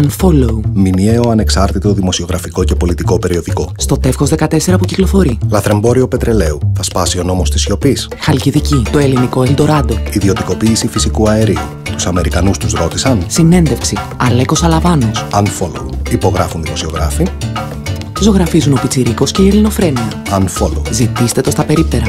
Unfollow. Μηνιαίο ανεξάρτητο δημοσιογραφικό και πολιτικό περιοδικό. Στο Τεύχος 14 που κυκλοφορεί. Λαθρεμπόριο πετρελαίου. Θα σπάσει ο νόμος της σιωπής. Χαλκιδική. Το ελληνικό Ελντοράντο. Ιδιωτικοποίηση φυσικού αερίου. Τους Αμερικανούς τους ρώτησαν. Συνέντευξη. Αλέκος Αλαβάνος. Unfollow. Υπογράφουν δημοσιογράφοι. Ζωγραφίζουν ο Πιτσυρίκο και η Ελληνοφρένεια. Unfollow. Ζητήστε το στα περίπτερα.